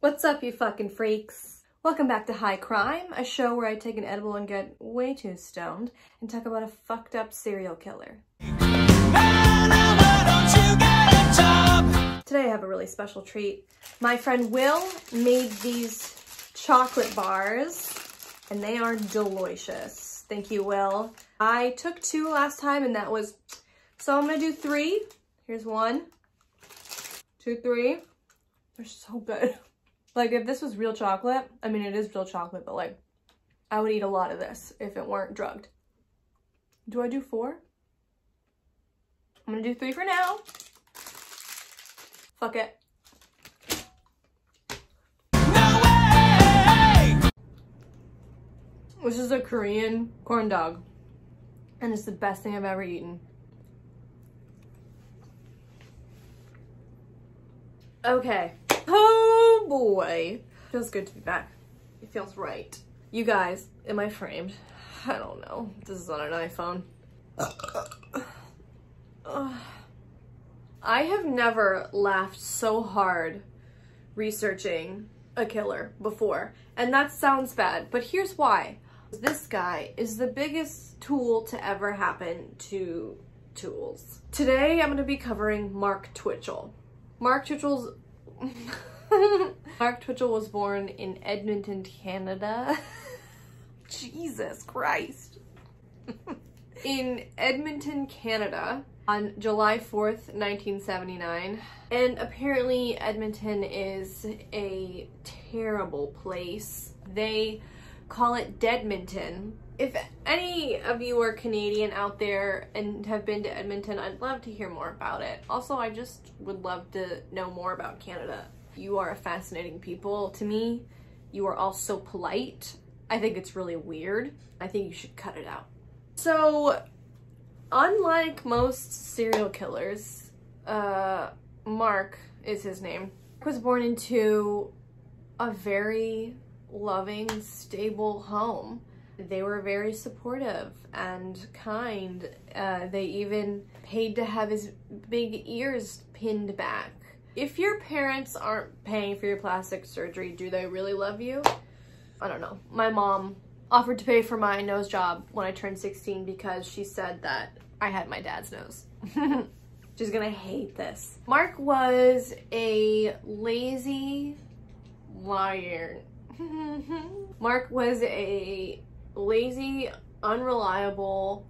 What's up, you fucking freaks? Welcome back to High Crime, a show where I take an edible and get way too stoned and talk about a fucked up serial killer. Today I have a really special treat. My friend Will made these chocolate bars and they are delicious. Thank you, Will. I took two last time and that was, so I'm gonna do three. Here's one, two, three. They're so good. Like if this was real chocolate, I mean it is real chocolate, but like I would eat a lot of this if it weren't drugged. Do I do four? I'm gonna do three for now. Fuck it. This is a Korean corn dog. And it's the best thing I've ever eaten. Okay. Boy. Feels good to be back. It feels right. You guys, am I framed? I don't know. This is on an iPhone. I have never laughed so hard researching a killer before. And that sounds bad, but here's why. This guy is the biggest tool to ever happen to tools. Today I'm going to be covering Mark Twitchell. Mark Twitchell's Mark Twitchell was born in Edmonton, Canada. Jesus Christ. in Edmonton, Canada on July 4th, 1979. And apparently Edmonton is a terrible place. They call it Deadmonton. If any of you are Canadian out there and have been to Edmonton, I'd love to hear more about it. Also, I just would love to know more about Canada. You are a fascinating people to me. You are all so polite. I think it's really weird. I think you should cut it out. So, unlike most serial killers, uh, Mark is his name, was born into a very loving, stable home. They were very supportive and kind. Uh, they even paid to have his big ears pinned back. If your parents aren't paying for your plastic surgery, do they really love you? I don't know. My mom offered to pay for my nose job when I turned 16 because she said that I had my dad's nose. She's gonna hate this. Mark was a lazy liar. Mark was a lazy, unreliable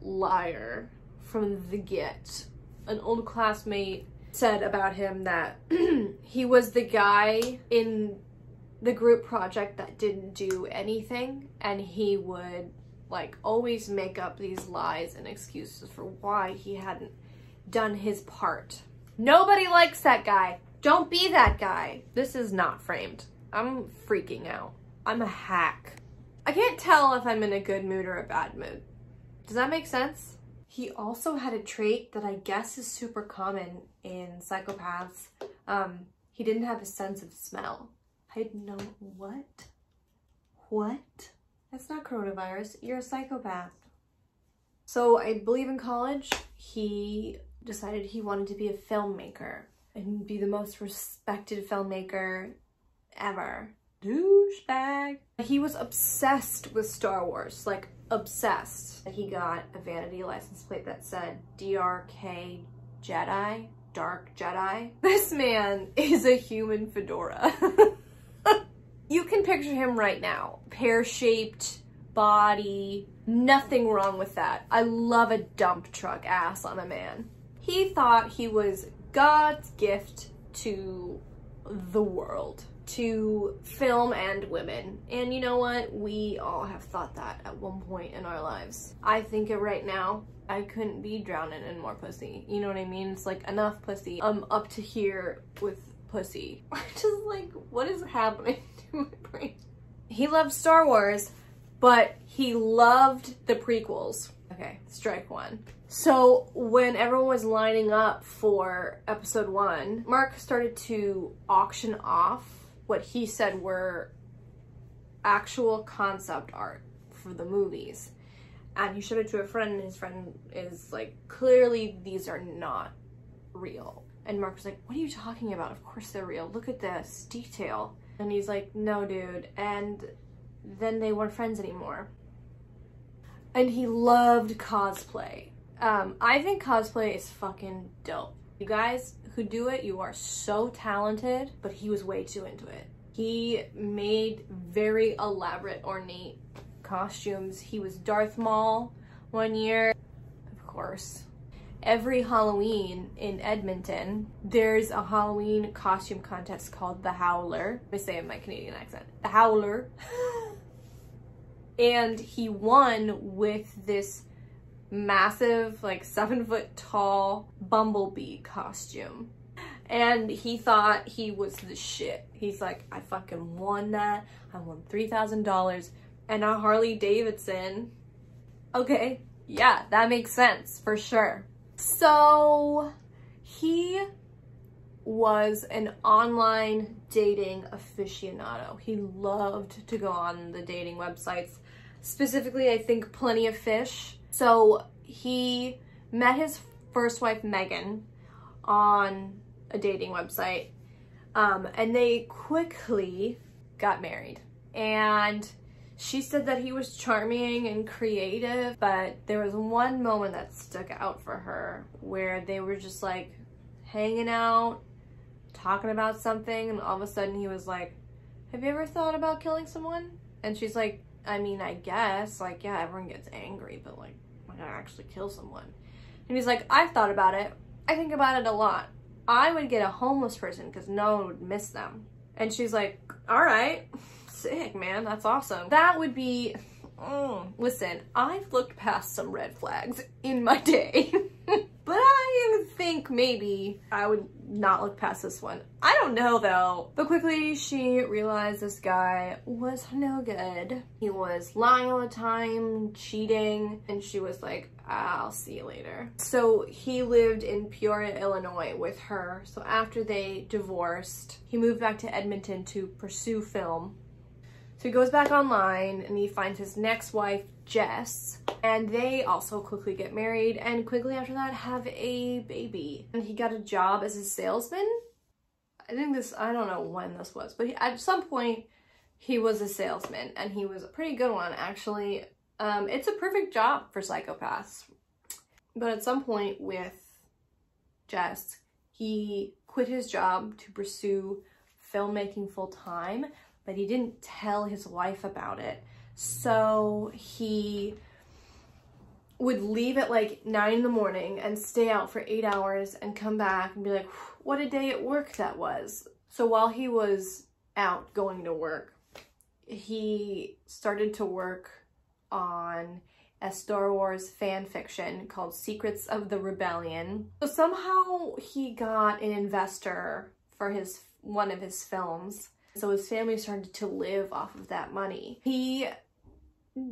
liar from the get. An old classmate said about him that he was the guy in the group project that didn't do anything and he would like always make up these lies and excuses for why he hadn't done his part. Nobody likes that guy. Don't be that guy. This is not framed. I'm freaking out. I'm a hack. I can't tell if I'm in a good mood or a bad mood. Does that make sense? He also had a trait that I guess is super common in psychopaths. Um, he didn't have a sense of smell. I no, what? What? That's not coronavirus. You're a psychopath. So I believe in college, he decided he wanted to be a filmmaker and be the most respected filmmaker ever. Douchebag. He was obsessed with Star Wars, like obsessed. He got a vanity license plate that said DRK Jedi, Dark Jedi. This man is a human fedora. you can picture him right now. Pear-shaped body, nothing wrong with that. I love a dump truck ass on a man. He thought he was God's gift to the world to film and women. And you know what? We all have thought that at one point in our lives. I think it right now, I couldn't be drowning in more pussy. You know what I mean? It's like enough pussy. I'm up to here with pussy. Just like, what is happening to my brain? He loved Star Wars, but he loved the prequels. Okay, strike one. So when everyone was lining up for episode one, Mark started to auction off what he said were actual concept art for the movies. And he showed it to a friend and his friend is like, clearly these are not real. And Mark was like, what are you talking about? Of course they're real. Look at this detail. And he's like, no, dude. And then they weren't friends anymore. And he loved cosplay. Um, I think cosplay is fucking dope. You guys who do it, you are so talented, but he was way too into it. He made very elaborate, ornate costumes. He was Darth Maul one year, of course. Every Halloween in Edmonton, there's a Halloween costume contest called The Howler. Let me say it in my Canadian accent. The Howler. and he won with this massive, like seven foot tall bumblebee costume. And he thought he was the shit. He's like, I fucking won that. I won $3,000 and a Harley Davidson. Okay, yeah, that makes sense for sure. So he was an online dating aficionado. He loved to go on the dating websites. Specifically, I think Plenty of Fish. So he met his first wife, Megan, on a dating website. Um, and they quickly got married. And she said that he was charming and creative, but there was one moment that stuck out for her where they were just like hanging out, talking about something, and all of a sudden he was like, Have you ever thought about killing someone? And she's like, I mean, I guess, like, yeah, everyone gets angry, but like, am I gonna actually kill someone? And he's like, I've thought about it. I think about it a lot. I would get a homeless person because no one would miss them. And she's like, all right sick, man. That's awesome. That would be, mm, listen, I've looked past some red flags in my day. but I think maybe I would not look past this one. I don't know though. But quickly she realized this guy was no good. He was lying all the time, cheating, and she was like, I'll see you later. So he lived in Peoria, Illinois with her. So after they divorced, he moved back to Edmonton to pursue film he goes back online and he finds his next wife, Jess, and they also quickly get married and quickly after that have a baby. And he got a job as a salesman. I think this, I don't know when this was, but he, at some point he was a salesman and he was a pretty good one actually. Um, it's a perfect job for psychopaths. But at some point with Jess, he quit his job to pursue filmmaking full time but he didn't tell his wife about it. So he would leave at like nine in the morning and stay out for eight hours and come back and be like, what a day at work that was. So while he was out going to work, he started to work on a Star Wars fan fiction called Secrets of the Rebellion. So somehow he got an investor for his one of his films so his family started to live off of that money. He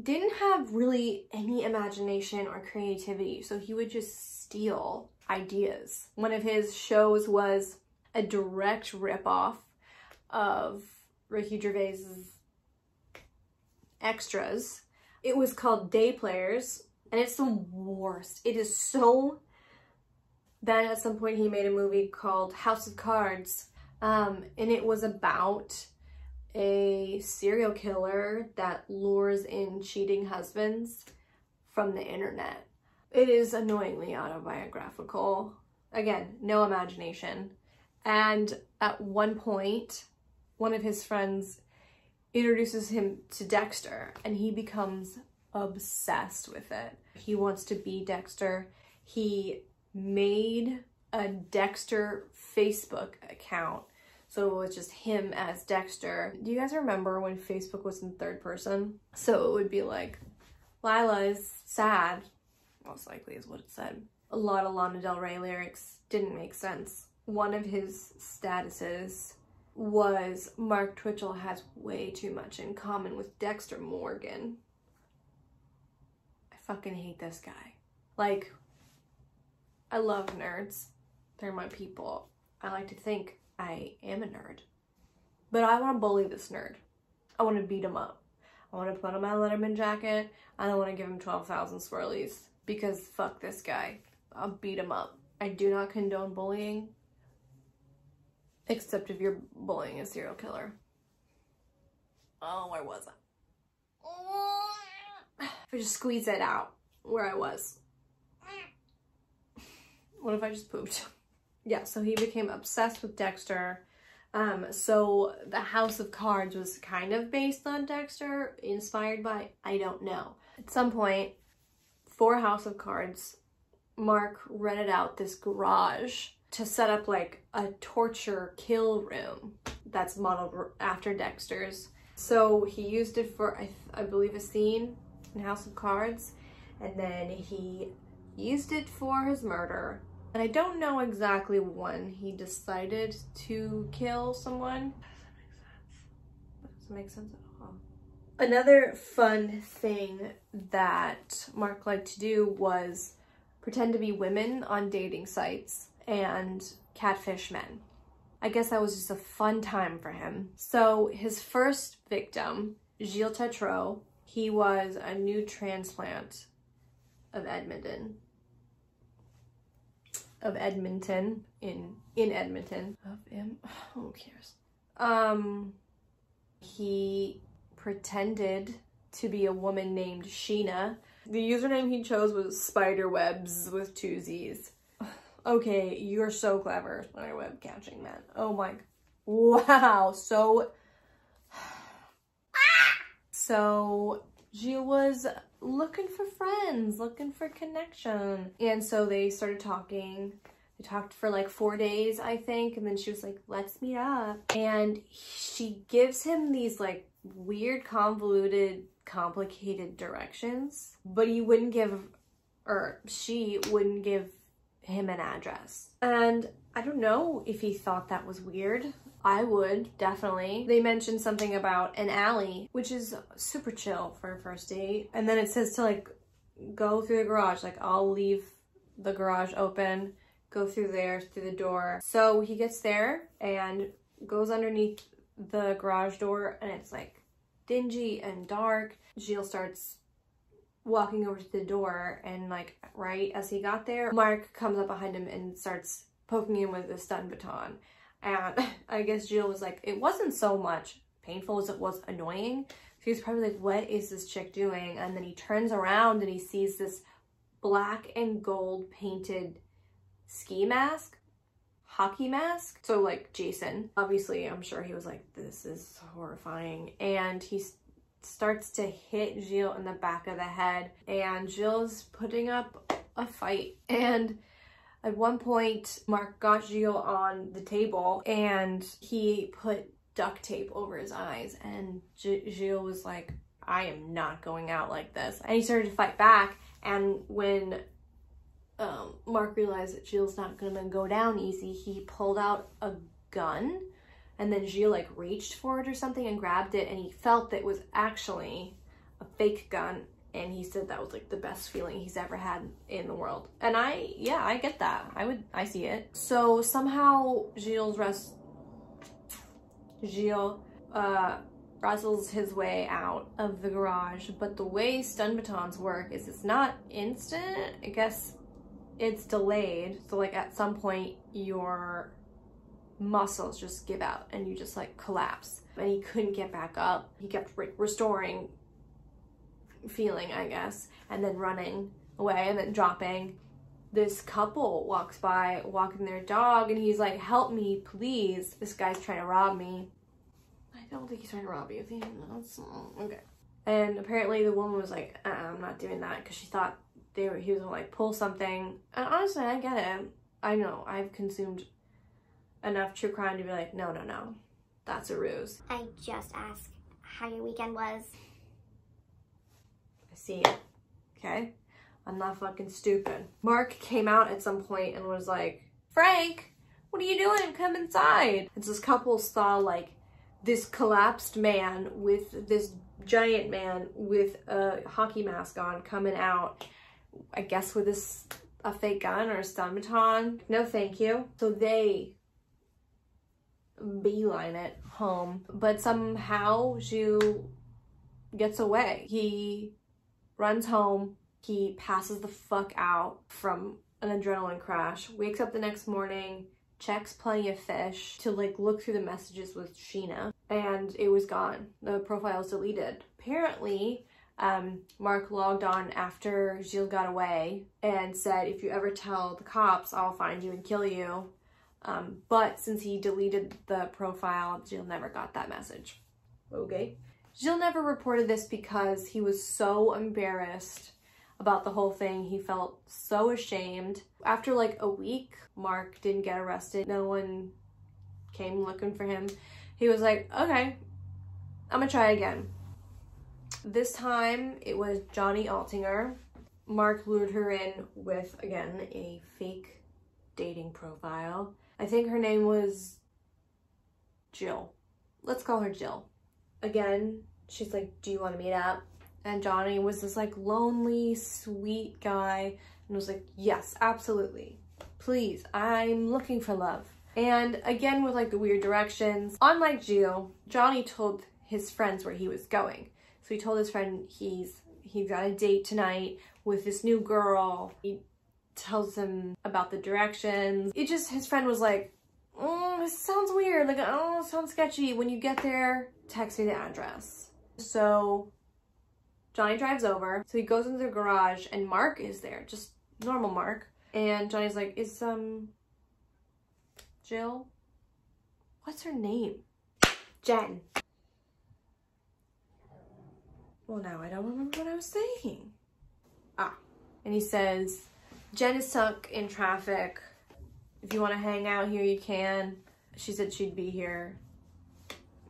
didn't have really any imagination or creativity, so he would just steal ideas. One of his shows was a direct ripoff of Ricky Gervais's extras. It was called Day Players, and it's the worst. It is so... Then at some point he made a movie called House of Cards, um, and it was about a serial killer that lures in cheating husbands from the internet. It is annoyingly autobiographical. Again, no imagination. And at one point, one of his friends introduces him to Dexter and he becomes obsessed with it. He wants to be Dexter. He made a Dexter Facebook account so it was just him as Dexter. Do you guys remember when Facebook was in third person? So it would be like, Lila is sad, most likely is what it said. A lot of Lana Del Rey lyrics didn't make sense. One of his statuses was Mark Twitchell has way too much in common with Dexter Morgan. I fucking hate this guy. Like, I love nerds. They're my people. I like to think I am a nerd. But I want to bully this nerd. I want to beat him up. I want to put on my Letterman jacket. I don't want to give him 12,000 swirlies because fuck this guy. I'll beat him up. I do not condone bullying, Except if you're bullying a serial killer. Oh, where was I? If I just squeeze it out where I was. What if I just pooped? Yeah, so he became obsessed with Dexter. Um, so the House of Cards was kind of based on Dexter, inspired by, I don't know. At some point, for House of Cards, Mark rented out this garage to set up like a torture kill room that's modeled after Dexter's. So he used it for, I, I believe, a scene in House of Cards, and then he used it for his murder. And I don't know exactly when he decided to kill someone. Does that make sense? That make sense at all? Another fun thing that Mark liked to do was pretend to be women on dating sites and catfish men. I guess that was just a fun time for him. So his first victim, Gilles Tetreault, he was a new transplant of Edmonton. Of Edmonton in in Edmonton. Of him. Who cares? Um he pretended to be a woman named Sheena. The username he chose was spiderwebs with two Z's. Okay, you're so clever, spiderweb catching man. Oh my, wow, so, so Gilles was looking for friends, looking for connection. And so they started talking. They talked for like four days, I think. And then she was like, let's meet up. And she gives him these like weird, convoluted, complicated directions, but he wouldn't give, or she wouldn't give him an address. And I don't know if he thought that was weird. I would, definitely. They mentioned something about an alley, which is super chill for a first date. And then it says to like go through the garage, like I'll leave the garage open, go through there, through the door. So he gets there and goes underneath the garage door and it's like dingy and dark. Gilles starts walking over to the door and like right as he got there, Mark comes up behind him and starts poking him with a stun baton. And I guess Jill was like, it wasn't so much painful as it was annoying. He was probably like, what is this chick doing? And then he turns around and he sees this black and gold painted ski mask, hockey mask. So like Jason, obviously I'm sure he was like, this is horrifying. And he starts to hit Jill in the back of the head and Jill's putting up a fight. And at one point, Mark got Gilles on the table and he put duct tape over his eyes and G Gilles was like, I am not going out like this. And he started to fight back and when um, Mark realized that Gilles not gonna go down easy, he pulled out a gun and then Gilles like reached for it or something and grabbed it and he felt that it was actually a fake gun and he said that was like the best feeling he's ever had in the world. And I, yeah, I get that. I would, I see it. So somehow Gilles rest, Gilles, uh, wrestles his way out of the garage, but the way stun batons work is it's not instant. I guess it's delayed. So like at some point your muscles just give out and you just like collapse. And he couldn't get back up. He kept re restoring feeling, I guess, and then running away and then dropping. This couple walks by walking their dog and he's like, help me, please. This guy's trying to rob me. I don't think he's trying to rob you. That's, okay. And apparently the woman was like, uh -uh, I'm not doing that because she thought they were, he was gonna like pull something. And honestly, I get it. I know I've consumed enough true crime to be like, no, no, no, that's a ruse. I just asked how your weekend was. See it, okay? I'm not fucking stupid. Mark came out at some point and was like, Frank, what are you doing? Come inside. And so this couple saw like this collapsed man with this giant man with a hockey mask on coming out, I guess with this a fake gun or a stun baton. No, thank you. So they beeline it home, but somehow Gilles gets away. He runs home, he passes the fuck out from an adrenaline crash, wakes up the next morning, checks plenty of fish to like look through the messages with Sheena and it was gone. The profile was deleted. Apparently, um, Mark logged on after Gilles got away and said, if you ever tell the cops, I'll find you and kill you. Um, but since he deleted the profile, Gilles never got that message. Okay. Gilles never reported this because he was so embarrassed about the whole thing. He felt so ashamed. After like a week, Mark didn't get arrested. No one came looking for him. He was like, okay, I'm gonna try again. This time it was Johnny Altinger. Mark lured her in with, again, a fake dating profile. I think her name was Jill. Let's call her Jill. Again, she's like, do you want to meet up? And Johnny was this like lonely, sweet guy and was like, yes, absolutely. Please, I'm looking for love. And again, with like the weird directions, unlike Jill, Johnny told his friends where he was going. So he told his friend he's he's got a date tonight with this new girl. He tells him about the directions. It just, his friend was like, oh, this sounds weird. Like, oh, sounds sketchy. When you get there, text me the address. So Johnny drives over. So he goes into the garage and Mark is there, just normal Mark. And Johnny's like, is, um, Jill? What's her name? Jen. Well, now I don't remember what I was saying. Ah. And he says, Jen is stuck in traffic. If you want to hang out here, you can. She said she'd be here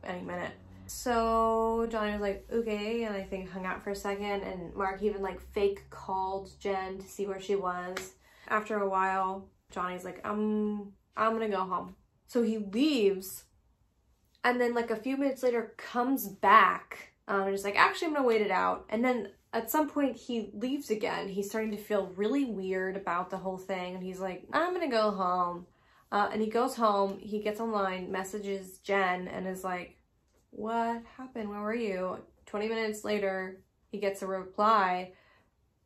any minute. So Johnny was like, okay, and I think hung out for a second, and Mark even like fake called Jen to see where she was. After a while, Johnny's like, I'm, I'm gonna go home. So he leaves, and then like a few minutes later comes back, um, and is like, actually, I'm gonna wait it out. And then at some point he leaves again. He's starting to feel really weird about the whole thing, and he's like, I'm gonna go home. Uh, and he goes home, he gets online, messages Jen, and is like, what happened? Where were you? 20 minutes later, he gets a reply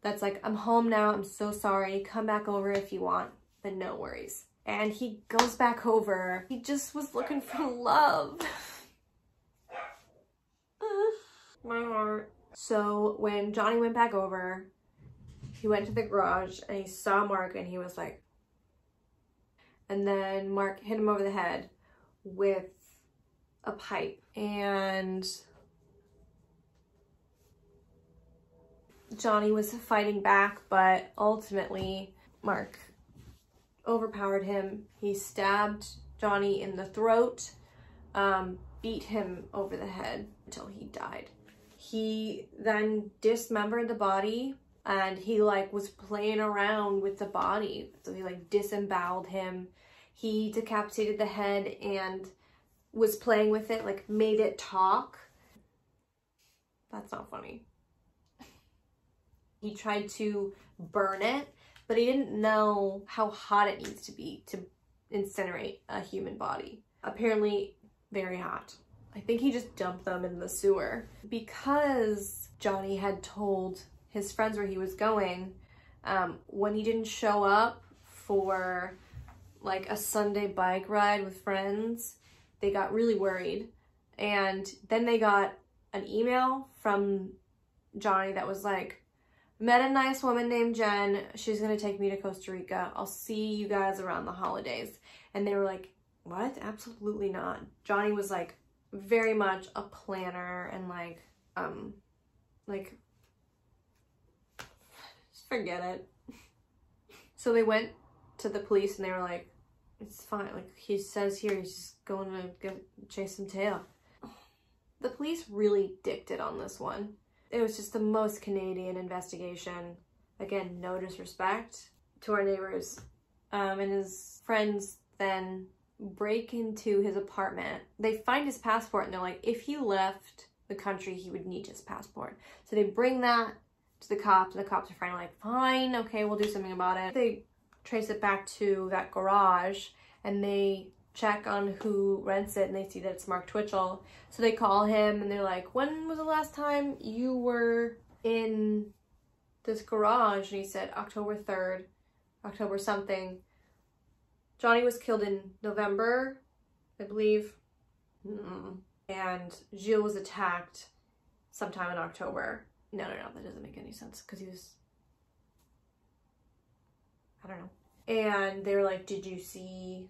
that's like, I'm home now. I'm so sorry. Come back over if you want, but no worries. And he goes back over. He just was looking for love. My heart. So when Johnny went back over, he went to the garage and he saw Mark and he was like, and then Mark hit him over the head with a pipe and Johnny was fighting back, but ultimately Mark overpowered him. He stabbed Johnny in the throat, um, beat him over the head until he died. He then dismembered the body and he like was playing around with the body. So he like disemboweled him. He decapitated the head and was playing with it, like made it talk. That's not funny. He tried to burn it, but he didn't know how hot it needs to be to incinerate a human body. Apparently very hot. I think he just dumped them in the sewer. Because Johnny had told his friends where he was going, um, when he didn't show up for like a Sunday bike ride with friends, they got really worried. And then they got an email from Johnny that was like, met a nice woman named Jen. She's going to take me to Costa Rica. I'll see you guys around the holidays. And they were like, what? Absolutely not. Johnny was like very much a planner and like, um, like, forget it. So they went to the police and they were like, it's fine. Like he says here, he's just going to get, chase some tail. The police really dicked it on this one. It was just the most Canadian investigation. Again, no disrespect to our neighbors. Um, and his friends then break into his apartment. They find his passport and they're like, if he left the country, he would need his passport. So they bring that to the cops and the cops are finally like, fine, okay, we'll do something about it. They trace it back to that garage and they check on who rents it and they see that it's Mark Twitchell. So they call him and they're like, when was the last time you were in this garage? And he said, October 3rd, October something. Johnny was killed in November, I believe. Mm. And Gilles was attacked sometime in October. No, no, no, that doesn't make any sense because he was. I don't know. And they were like, Did you see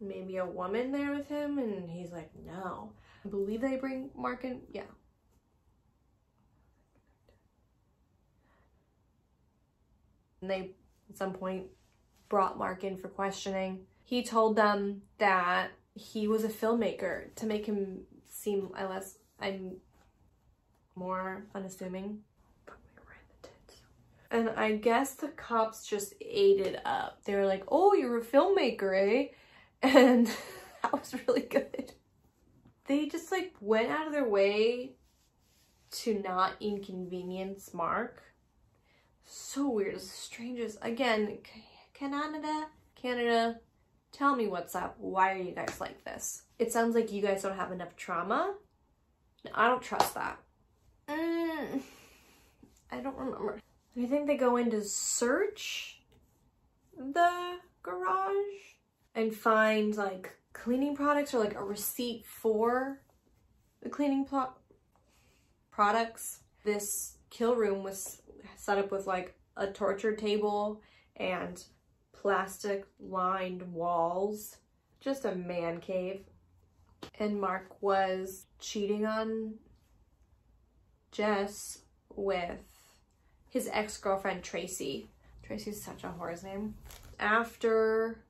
maybe a woman there with him? And he's like, No. I believe they bring Mark in. Yeah. And they, at some point, brought Mark in for questioning. He told them that he was a filmmaker to make him seem less, I'm more unassuming. And I guess the cops just ate it up. They were like, oh, you're a filmmaker, eh? And that was really good. They just like went out of their way to not inconvenience Mark. So weird. It's the strangest. Again, Canada, Canada, tell me what's up. Why are you guys like this? It sounds like you guys don't have enough trauma. I don't trust that. Mm, I don't remember. I think they go in to search the garage and find like cleaning products or like a receipt for the cleaning pro products. This kill room was set up with like a torture table and plastic lined walls. Just a man cave. And Mark was cheating on Jess with his ex-girlfriend Tracy. Tracy's such a whore's name. After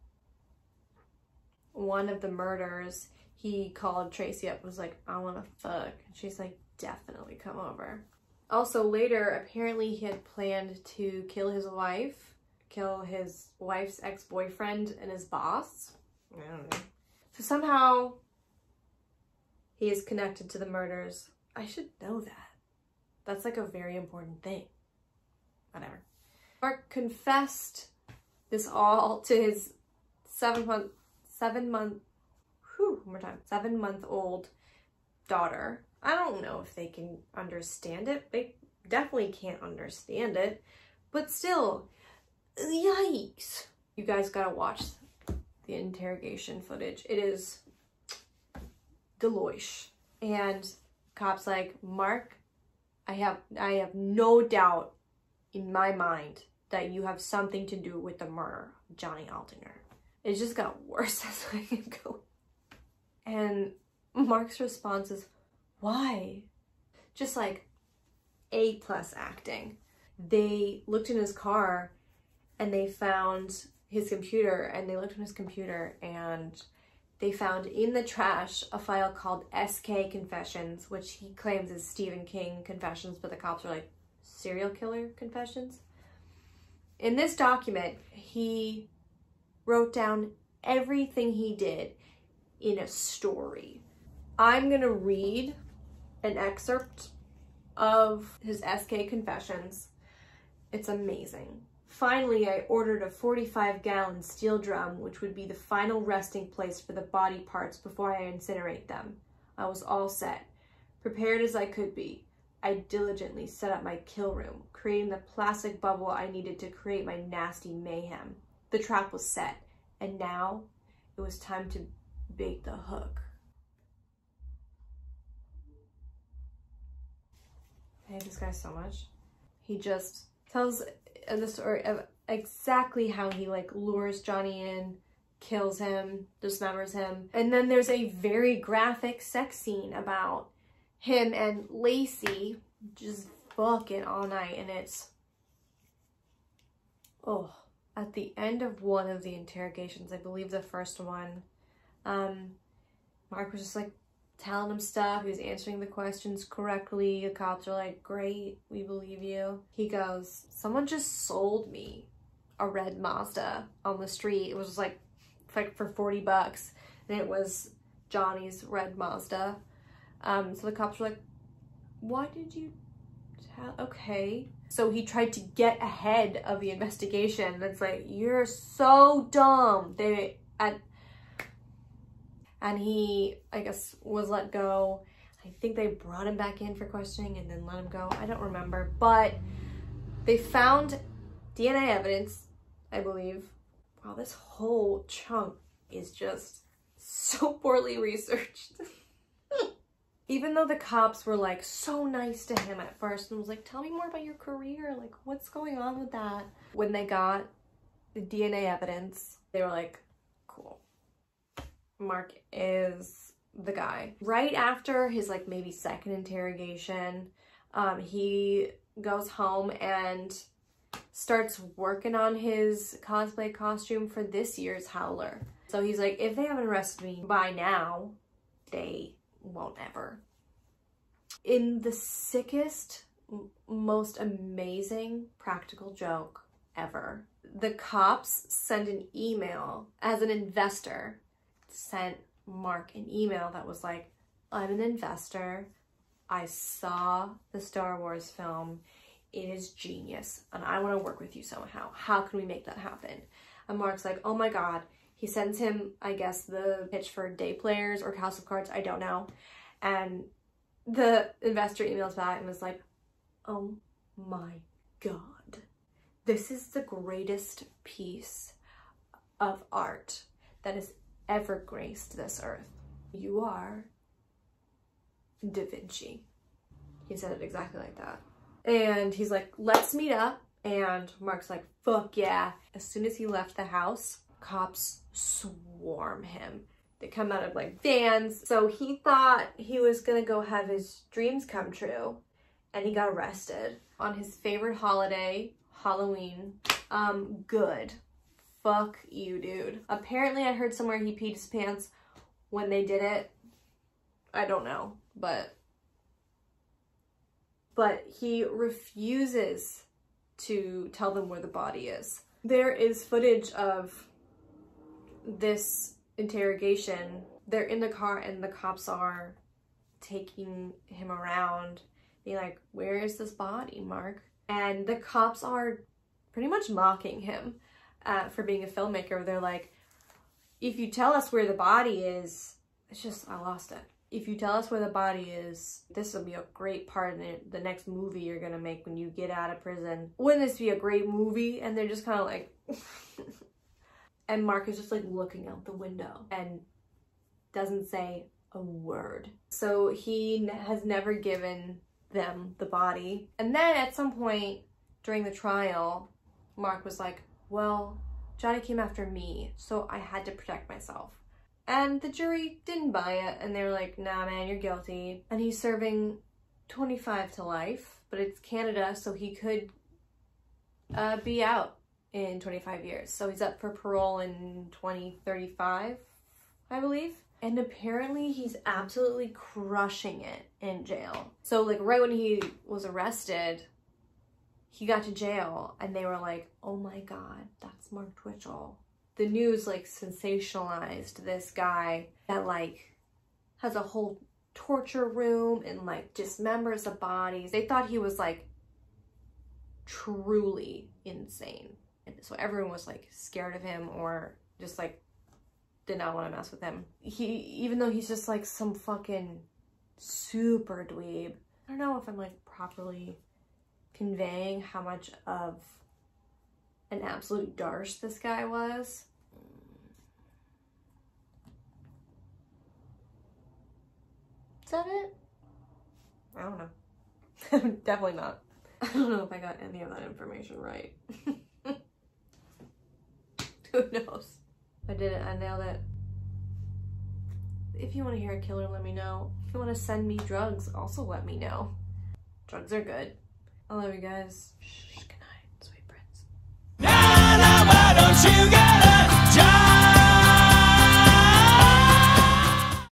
one of the murders, he called Tracy up was like, I want to fuck. And she's like, definitely come over. Also later, apparently he had planned to kill his wife, kill his wife's ex-boyfriend and his boss. I don't know. So somehow he is connected to the murders. I should know that. That's like a very important thing. Whatever. Mark confessed this all to his seven month, seven month, whew, one more time, seven month old daughter. I don't know if they can understand it. They definitely can't understand it, but still, yikes. You guys gotta watch the interrogation footage. It is Deloitte. And cops like, Mark, I have I have no doubt in my mind that you have something to do with the murder of Johnny Altinger. It just got worse as I going. And Mark's response is, why? Just like A plus acting. They looked in his car and they found his computer and they looked in his computer and they found in the trash a file called SK Confessions, which he claims is Stephen King Confessions, but the cops are like, serial killer confessions. In this document, he wrote down everything he did in a story. I'm going to read an excerpt of his SK Confessions. It's amazing. Finally, I ordered a 45 gallon steel drum, which would be the final resting place for the body parts before I incinerate them. I was all set, prepared as I could be. I diligently set up my kill room, creating the plastic bubble I needed to create my nasty mayhem. The trap was set, and now it was time to bait the hook. I hate this guy so much. He just tells the story of exactly how he like lures Johnny in, kills him, dismembers him. And then there's a very graphic sex scene about him and Lacey just fucking all night and it's oh at the end of one of the interrogations, I believe the first one, um, Mark was just like telling him stuff. He was answering the questions correctly. The cops are like, great, we believe you. He goes, someone just sold me a red Mazda on the street. It was like, like for 40 bucks. And it was Johnny's red Mazda. Um, so the cops were like, why did you tell? Okay. So he tried to get ahead of the investigation. It's like, you're so dumb. They, at and he, I guess, was let go. I think they brought him back in for questioning and then let him go. I don't remember, but they found DNA evidence, I believe, wow, this whole chunk is just so poorly researched. Even though the cops were like so nice to him at first and was like, tell me more about your career, like what's going on with that? When they got the DNA evidence, they were like, cool. Mark is the guy. Right after his like maybe second interrogation, um, he goes home and starts working on his cosplay costume for this year's Howler. So he's like, if they haven't arrested me by now, they won't ever. In the sickest, most amazing practical joke ever, the cops send an email as an investor, sent Mark an email that was like, I'm an investor. I saw the Star Wars film. It is genius and I want to work with you somehow. How can we make that happen? And Mark's like, oh my God. He sends him, I guess, the pitch for Day Players or House of Cards. I don't know. And the investor emails back and was like, oh my God. This is the greatest piece of art that has ever graced this earth. You are Da Vinci. He said it exactly like that. And he's like, let's meet up. And Mark's like, fuck yeah. As soon as he left the house, cops swarm him. They come out of like vans. So he thought he was gonna go have his dreams come true. And he got arrested on his favorite holiday, Halloween. Um, good. Fuck you, dude. Apparently I heard somewhere he peed his pants when they did it. I don't know, but but he refuses to tell them where the body is. There is footage of this interrogation. They're in the car and the cops are taking him around, being like, where is this body, Mark? And the cops are pretty much mocking him uh, for being a filmmaker. They're like, if you tell us where the body is, it's just, I lost it if you tell us where the body is, this will be a great part in the next movie you're gonna make when you get out of prison. Wouldn't this be a great movie? And they're just kind of like, and Mark is just like looking out the window and doesn't say a word. So he has never given them the body. And then at some point during the trial, Mark was like, well, Johnny came after me, so I had to protect myself. And the jury didn't buy it and they were like, nah man, you're guilty. And he's serving 25 to life, but it's Canada, so he could uh, be out in 25 years. So he's up for parole in 2035, I believe. And apparently he's absolutely crushing it in jail. So like right when he was arrested, he got to jail and they were like, oh my God, that's Mark Twitchell the news like sensationalized this guy that like has a whole torture room and like dismembers the bodies. They thought he was like truly insane. And so everyone was like scared of him or just like did not want to mess with him. He, even though he's just like some fucking super dweeb. I don't know if I'm like properly conveying how much of an absolute darsh this guy was. Is that it? I don't know. Definitely not. I don't know if I got any of that information right. Who knows? I did it. I nailed it. If you want to hear a killer, let me know. If you want to send me drugs, also let me know. Drugs are good. I love you guys. Shh, good night, sweet prince. Why don't you get